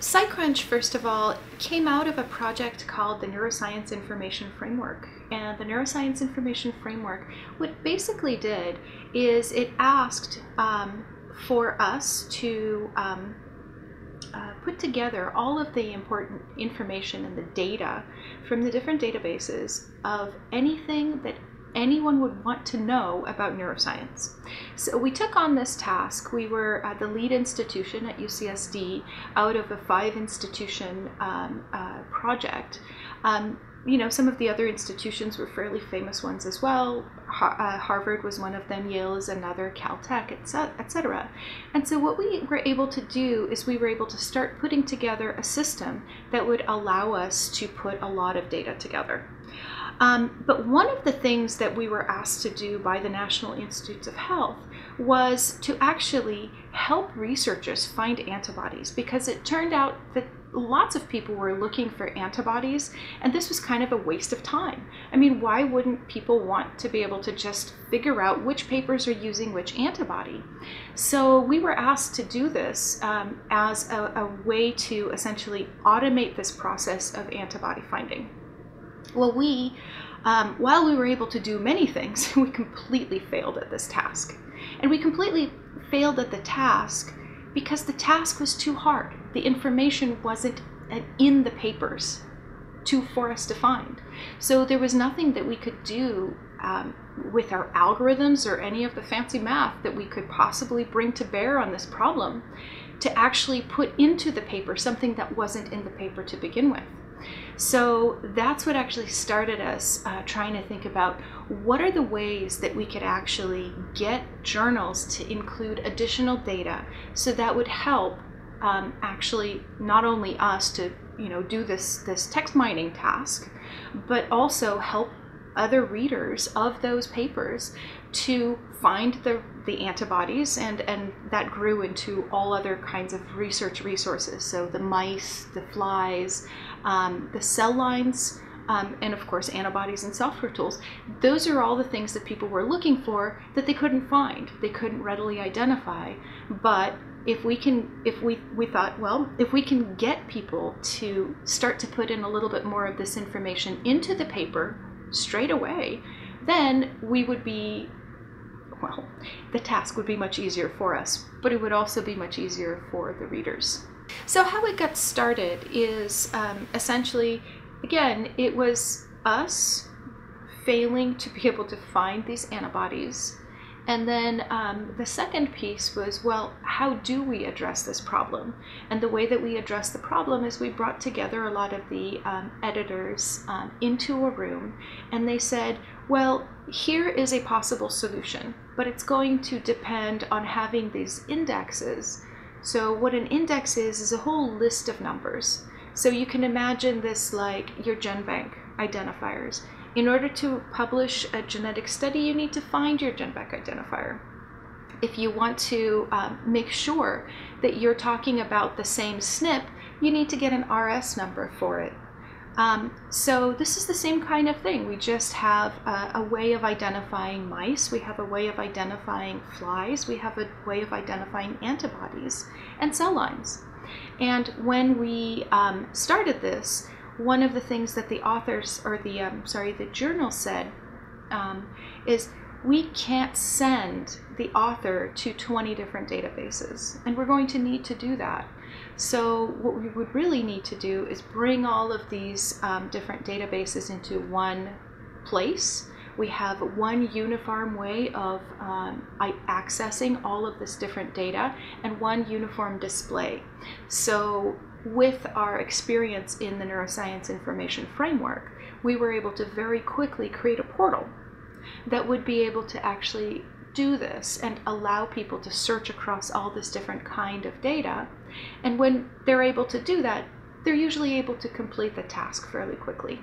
first of all, came out of a project called the Neuroscience Information Framework. And the Neuroscience Information Framework, what basically did is it asked um, for us to um, uh, put together all of the important information and the data from the different databases of anything that anyone would want to know about neuroscience. So we took on this task. We were the lead institution at UCSD out of a five institution um, uh, project. Um, you know, some of the other institutions were fairly famous ones as well. Uh, Harvard was one of them, Yale is another, Caltech, etc. And so, what we were able to do is we were able to start putting together a system that would allow us to put a lot of data together. Um, but one of the things that we were asked to do by the National Institutes of Health was to actually help researchers find antibodies because it turned out that lots of people were looking for antibodies and this was kind of a waste of time. I mean, why wouldn't people want to be able to just figure out which papers are using which antibody? So we were asked to do this um, as a, a way to essentially automate this process of antibody finding. Well, we, um, while we were able to do many things, we completely failed at this task. And we completely failed at the task because the task was too hard. The information wasn't in the papers to, for us to find. So there was nothing that we could do um, with our algorithms or any of the fancy math that we could possibly bring to bear on this problem to actually put into the paper something that wasn't in the paper to begin with. So that's what actually started us uh, trying to think about what are the ways that we could actually get journals to include additional data so that would help um, actually not only us to you know do this this text mining task but also help other readers of those papers to find the, the antibodies and, and that grew into all other kinds of research resources. So the mice the flies um, the cell lines um, and of course antibodies and software tools. Those are all the things that people were looking for that they couldn't find. They couldn't readily identify. But if we can if we we thought well if we can get people to start to put in a little bit more of this information into the paper straight away then we would be well the task would be much easier for us but it would also be much easier for the readers. So how it got started is um, essentially again it was us failing to be able to find these antibodies and then um, the second piece was, well, how do we address this problem? And the way that we address the problem is we brought together a lot of the um, editors um, into a room and they said, well, here is a possible solution, but it's going to depend on having these indexes. So, what an index is, is a whole list of numbers. So, you can imagine this like your GenBank identifiers. In order to publish a genetic study, you need to find your GenBank identifier. If you want to um, make sure that you're talking about the same SNP, you need to get an RS number for it. Um, so this is the same kind of thing. We just have a, a, way of identifying mice, we have a way of identifying flies, we have a way of identifying antibodies and cell lines. And when we um, started this, one of the things that the authors or the um, sorry the journal said um, is we can't send the author to 20 different databases and we're going to need to do that. So what we would really need to do is bring all of these um, different databases into one place. We have one uniform way of um, accessing all of this different data and one uniform display. So with our experience in the neuroscience information framework, we were able to very quickly create a portal that would be able to actually do this and allow people to search across all this different kind of data. And when they're able to do that, they're usually able to complete the task fairly quickly.